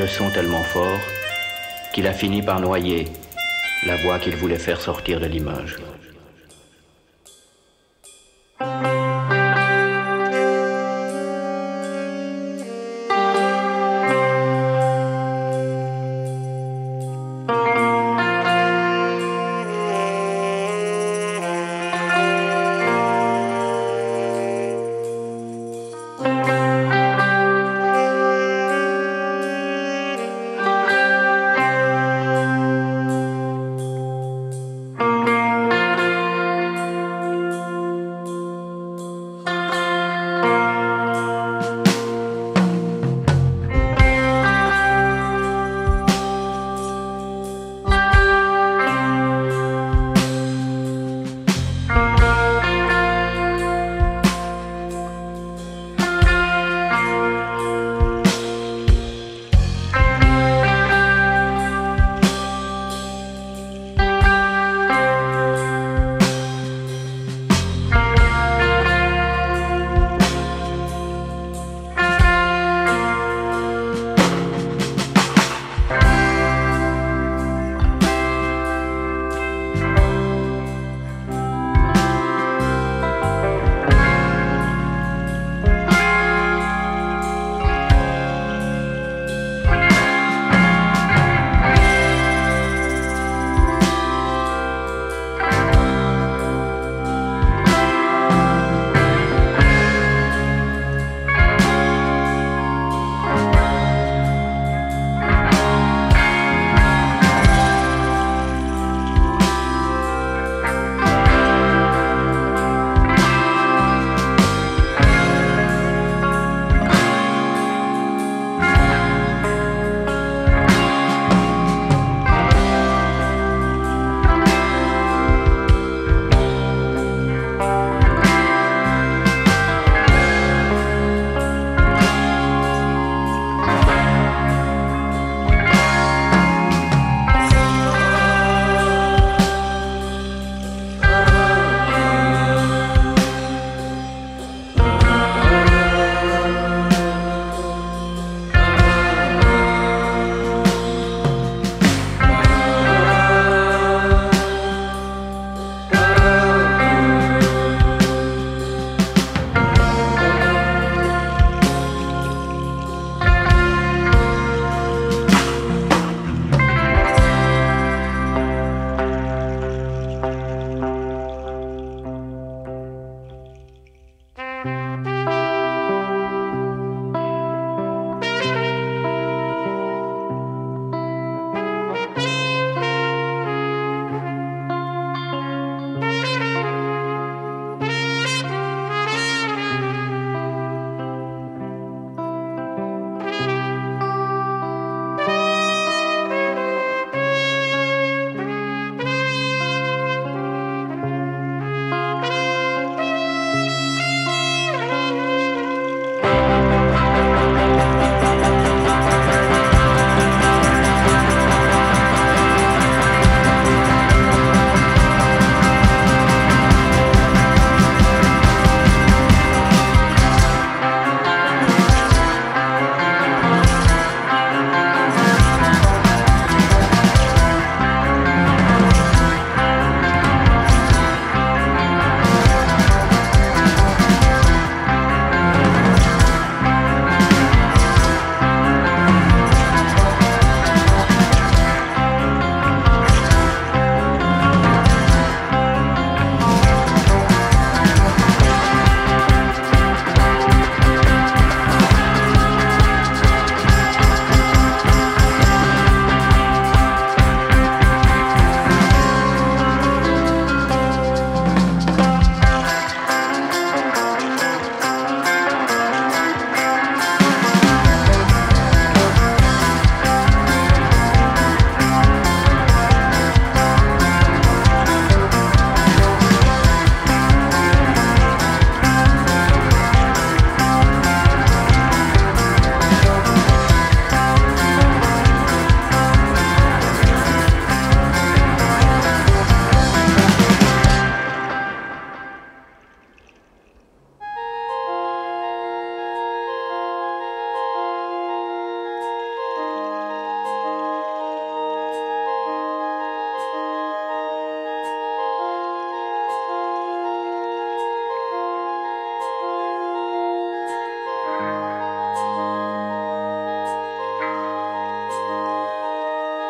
le son tellement fort qu'il a fini par noyer la voix qu'il voulait faire sortir de l'image.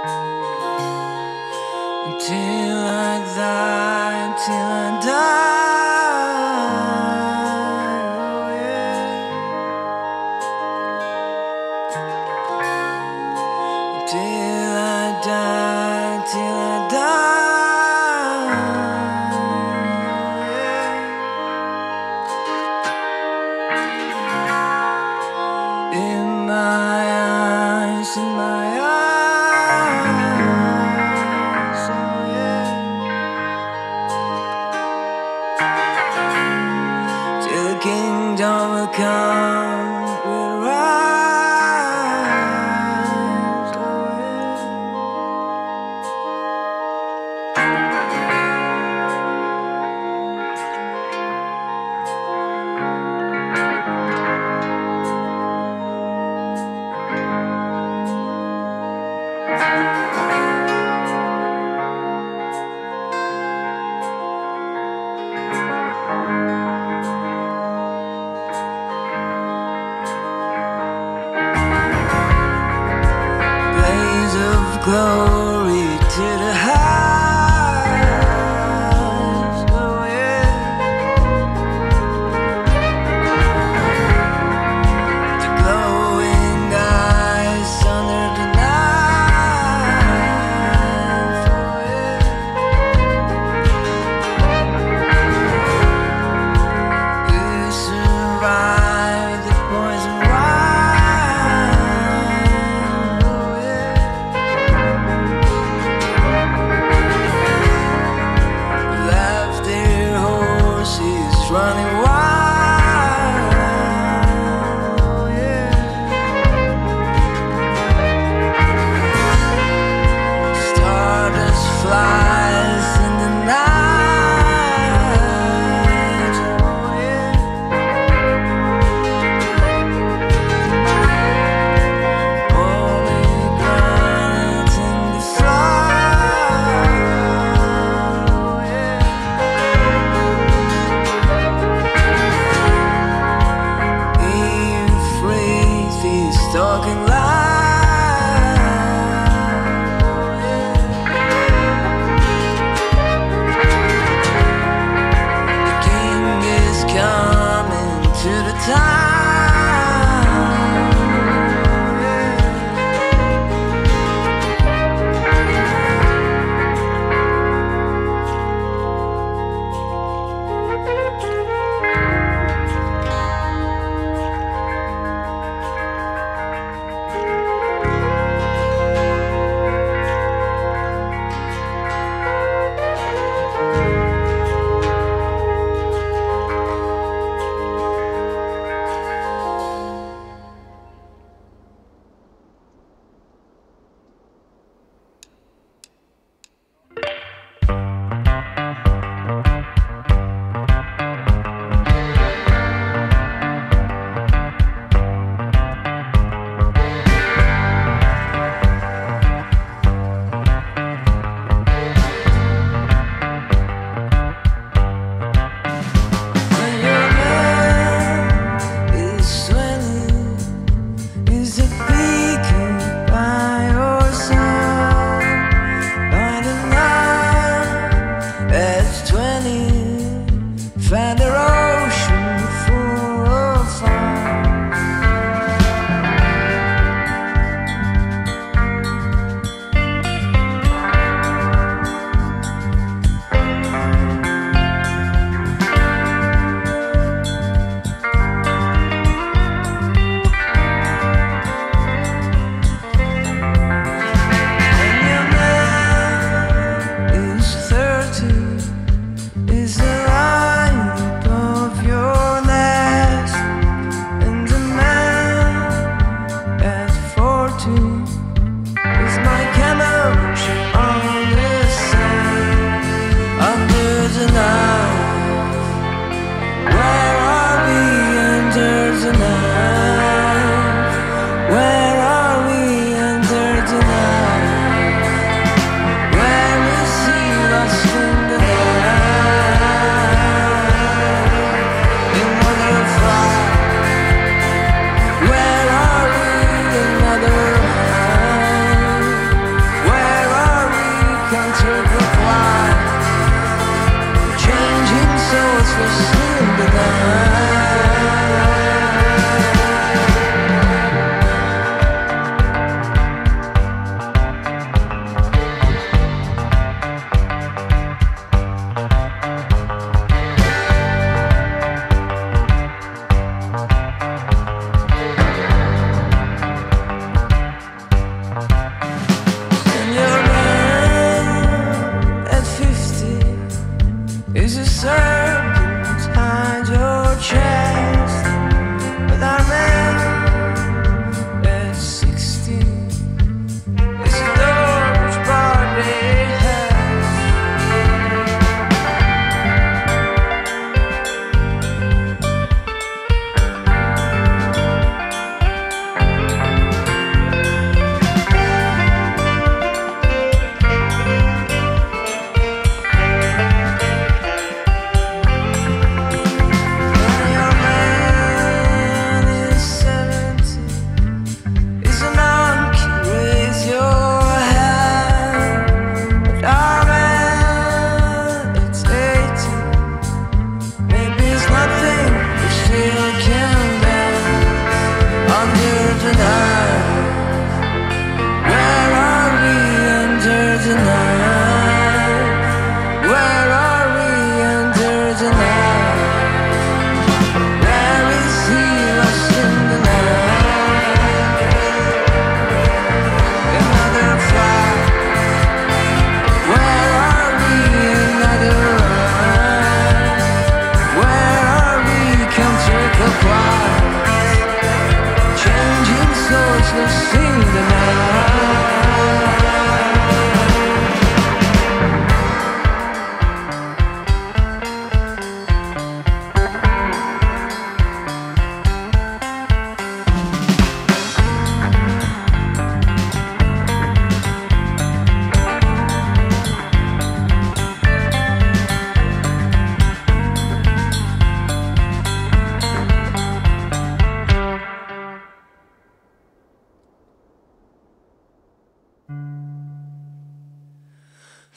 Till I die, till I die.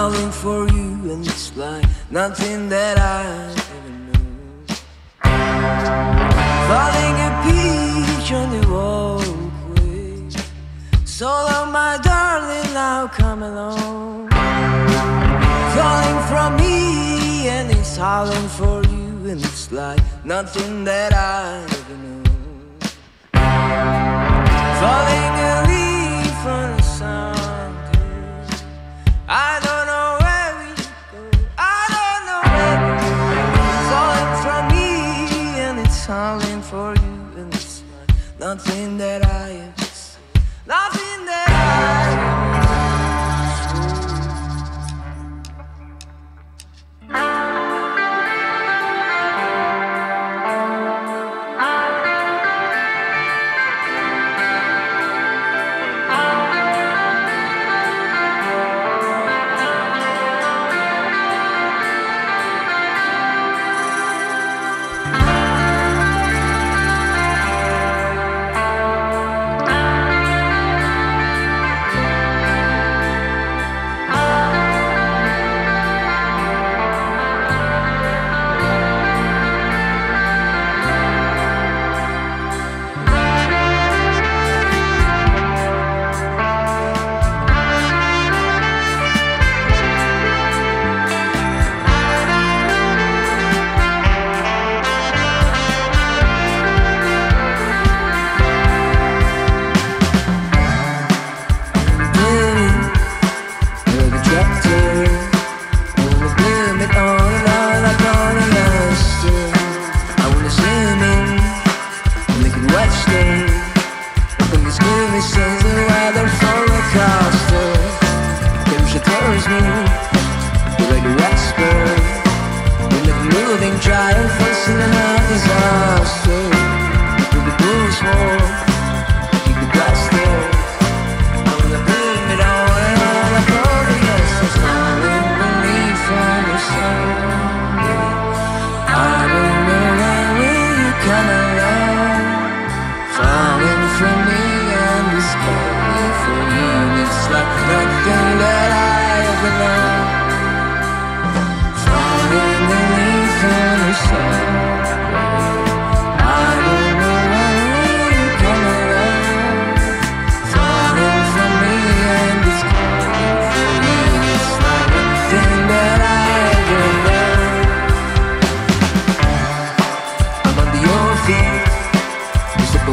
howling for you and it's like nothing that I ever knew. Falling a peach on the walkway. So long, my darling, now come along. Falling from me, and it's howling for you, and it's like nothing that I ever knew. Falling a leaf on a Sunday. Like nothing that I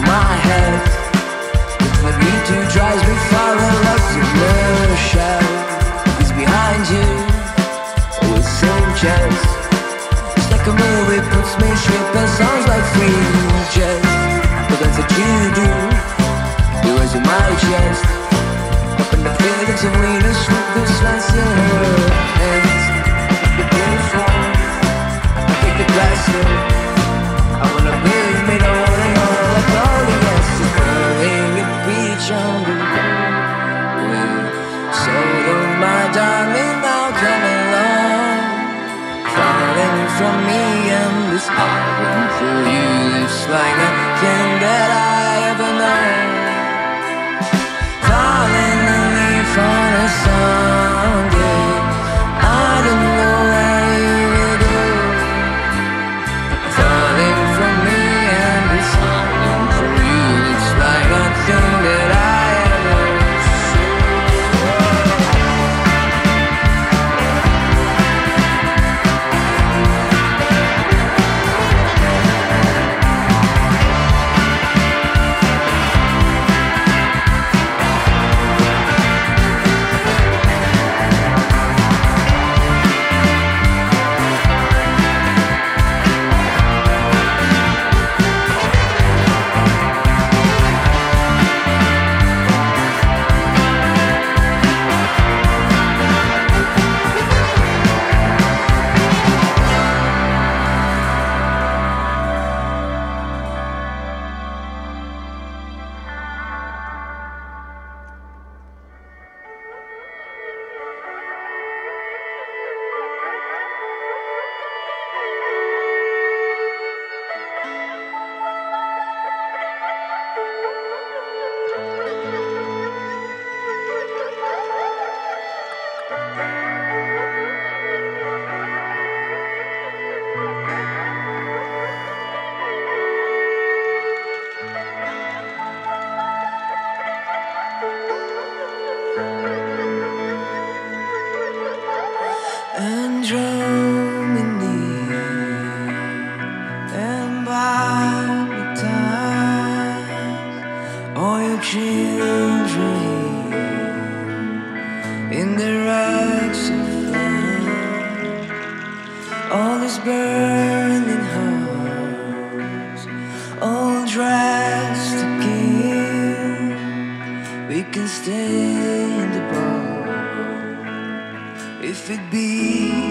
my head. Drives me far to He's behind you same chest. It's like a movie puts me shape And sounds like free jazz But that's what you do my chest. Up in the feelings this I take the glass I wanna be from me and this album for you. It's like nothing that I if it be